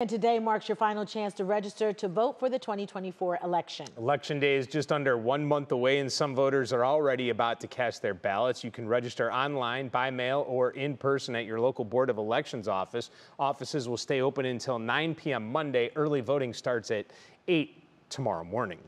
And today marks your final chance to register to vote for the 2024 election. Election day is just under one month away, and some voters are already about to cast their ballots. You can register online, by mail, or in person at your local Board of Elections office. Offices will stay open until 9 p.m. Monday. Early voting starts at 8 tomorrow morning.